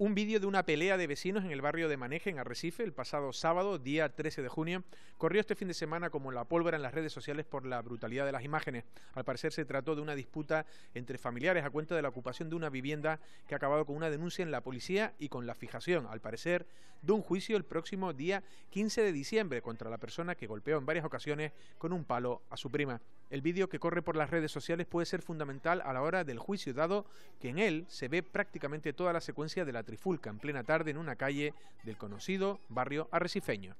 Un vídeo de una pelea de vecinos en el barrio de Maneje, en Arrecife, el pasado sábado, día 13 de junio, corrió este fin de semana como la pólvora en las redes sociales por la brutalidad de las imágenes. Al parecer se trató de una disputa entre familiares a cuenta de la ocupación de una vivienda que ha acabado con una denuncia en la policía y con la fijación, al parecer, de un juicio el próximo día 15 de diciembre contra la persona que golpeó en varias ocasiones con un palo a su prima. El vídeo que corre por las redes sociales puede ser fundamental a la hora del juicio, dado que en él se ve prácticamente toda la secuencia de la trifulca en plena tarde en una calle del conocido barrio arrecifeño.